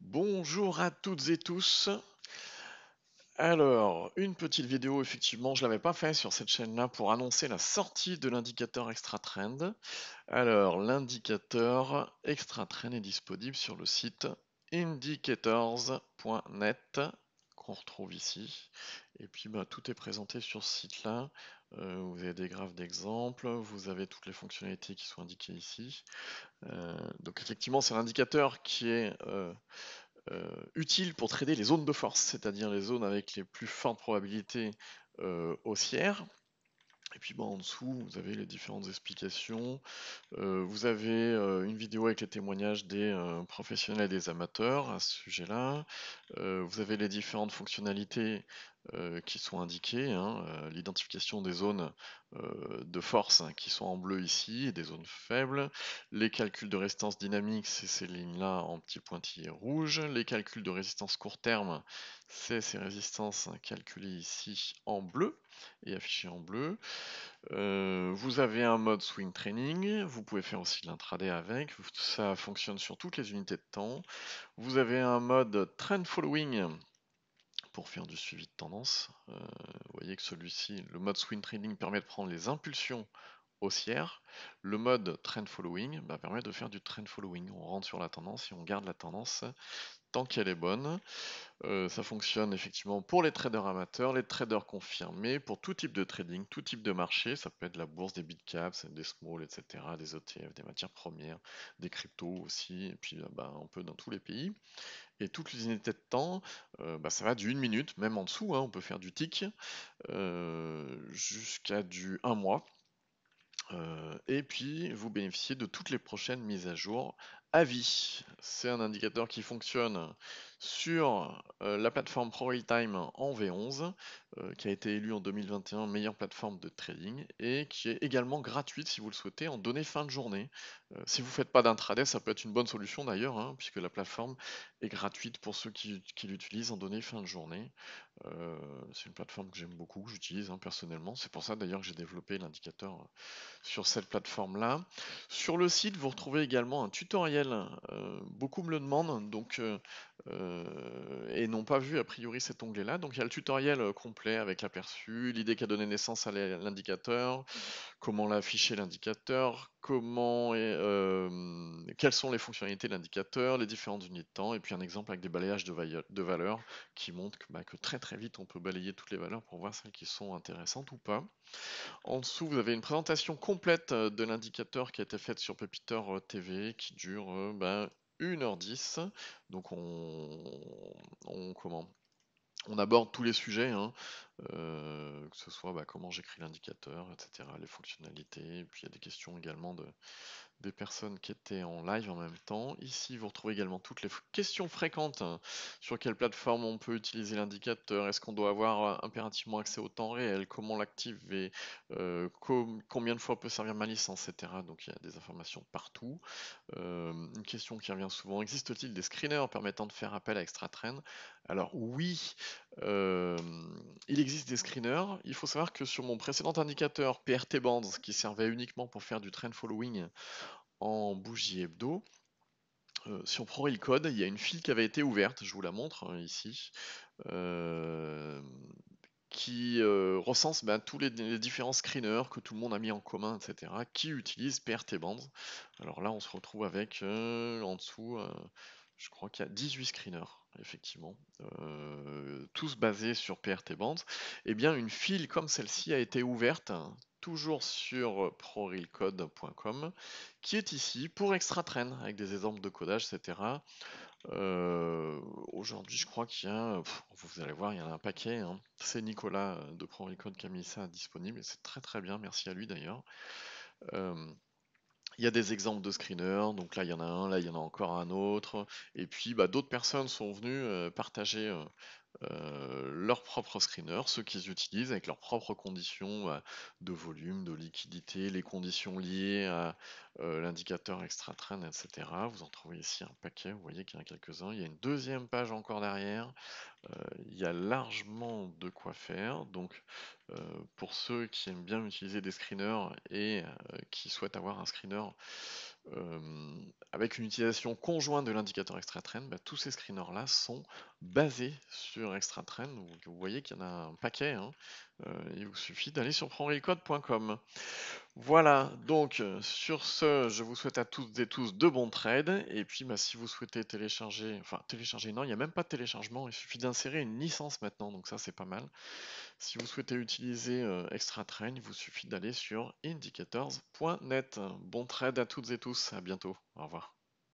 Bonjour à toutes et tous. Alors, une petite vidéo, effectivement, je ne l'avais pas fait sur cette chaîne-là pour annoncer la sortie de l'indicateur Extra Trend. Alors, l'indicateur Extra Trend est disponible sur le site indicators.net retrouve ici. Et puis, bah, tout est présenté sur ce site-là. Euh, vous avez des graphes d'exemple, vous avez toutes les fonctionnalités qui sont indiquées ici. Euh, donc effectivement, c'est l'indicateur qui est euh, utile pour trader les zones de force, c'est-à-dire les zones avec les plus fortes probabilités haussières. Et puis en dessous, vous avez les différentes explications. vous avez une vidéo avec les témoignages des professionnels et des amateurs à ce sujet-là. vous avez les différentes fonctionnalités euh, qui sont indiquées, hein, euh, l'identification des zones euh, de force hein, qui sont en bleu ici et des zones faibles, les calculs de résistance dynamique, c'est ces lignes-là en petits pointillés rouges, les calculs de résistance court terme, c'est ces résistances calculées ici en bleu et affichées en bleu. vous avez un mode swing training, vous pouvez faire aussi de l'intraday avec, ça fonctionne sur toutes les unités de temps. Vous avez un mode trend following pour faire du suivi de tendance. Euh, vous voyez que celui-ci, le mode swing trading permet de prendre les impulsions haussières. Le mode trend following bah, permet de faire du trend following. On rentre sur la tendance et on garde la tendance tant qu'elle est bonne. Euh, ça fonctionne effectivement pour les traders amateurs, les traders confirmés, pour tout type de trading, tout type de marché. Ça peut être la bourse, des big caps, des small, etc., des ETF, des matières premières, des cryptos aussi, et puis bah, un peu dans tous les pays. Et toutes les unités de temps, euh, bah, ça va du 1 minute, même en dessous, hein, on peut faire du tick, euh, jusqu'à du 1 mois. et puis, vous bénéficiez de toutes les prochaines mises à jour Avis, c'est un indicateur qui fonctionne sur euh, la plateforme ProRealTime en V11, euh, qui a été élue en 2021 meilleure plateforme de trading et qui est également gratuite si vous le souhaitez en données fin de journée. Euh, si vous ne faites pas d'intraday, ça peut être une bonne solution d'ailleurs, hein, puisque la plateforme est gratuite pour ceux qui, l'utilisent en données fin de journée. c'est une plateforme que j'aime beaucoup, que j'utilise hein, personnellement. C'est pour ça d'ailleurs que j'ai développé l'indicateur sur cette plateforme-là. Sur le site, vous retrouvez également un tutoriel euh, beaucoup me le demandent, donc euh, euh, et n'ont pas vu a priori cet onglet-là. Donc il y a le tutoriel complet avec l'aperçu, l'idée qui a donné naissance à l'indicateur, comment l'afficher l'indicateur, comment et, quelles sont les fonctionnalités de l'indicateur, les différentes unités de temps, et puis un exemple avec des balayages de, valeurs qui montrent que, bah, que, très très vite on peut balayer toutes les valeurs pour voir celles qui sont intéressantes ou pas. En dessous, vous avez une présentation complète de l'indicateur qui a été faite sur Pepiter TV qui dure 1h10. Ben, Donc on, comment on aborde tous les sujets, hein, euh, que ce soit bah, comment j'écris l'indicateur, etc., les fonctionnalités, puis il y a des questions également de, des personnes qui étaient en live en même temps. Ici, vous retrouvez également toutes les questions fréquentes sur quelle plateforme on peut utiliser l'indicateur, est-ce qu'on doit avoir euh, impérativement accès au temps réel, comment l'activer, euh, combien de fois peut servir ma licence, etc. Donc il y a des informations partout. Euh, une question qui revient souvent, existe-t-il des screeners permettant de faire appel à ExtraTrend Alors oui, il existe des screeners. Il faut savoir que sur mon précédent indicateur PRT Bands, qui servait uniquement pour faire du trend following, en bougie hebdo. Euh, sur ProRail Code, il y a une file qui avait été ouverte, je vous la montre hein, ici, euh, qui euh, recense ben, tous les, différents screeners que tout le monde a mis en commun, etc., qui utilisent PRT Bands. Alors là, on se retrouve avec en dessous, je crois qu'il y a 18 screeners, effectivement, tous basés sur PRT Bands. Et eh bien, une file comme celle-ci a été ouverte toujours sur prorealcode.com, qui est ici pour ExtraTrain, avec des exemples de codage, etc. Euh, aujourd'hui, je crois qu'il y a, vous allez voir, il y en a un paquet. Hein. C'est Nicolas euh, de ProRealCode qui a mis ça disponible, et c'est très très bien, merci à lui d'ailleurs. Euh, il y a des exemples de screeners, donc là il y en a un, là il y en a encore un autre, et puis bah, d'autres personnes sont venues partager euh, leurs propres screeners, ceux qu'ils utilisent avec leurs propres conditions euh, de volume, de liquidité, les conditions liées à euh, l'indicateur extra trend, etc. Vous en trouvez ici un paquet, vous voyez qu'il y en a quelques-uns. Il y a une deuxième page encore derrière. il y a largement de quoi faire. Donc pour ceux qui aiment bien utiliser des screeners et qui souhaitent avoir un screener avec une utilisation conjointe de l'indicateur extra trend, bah, tous ces screeners là sont basés sur extra trend. vous voyez qu'il y en a un paquet. Hein. il vous suffit d'aller sur prendrecode.com. Voilà, donc sur ce, je vous souhaite à tous et tous de bons trades. Et puis bah, si vous souhaitez télécharger, enfin télécharger, non, il n'y a même pas de téléchargement, il suffit d'insérer une licence maintenant, donc ça c'est pas mal. Si vous souhaitez utiliser Extra Train, il vous suffit d'aller sur indicators.net. Bon trade à toutes et tous, à bientôt, au revoir.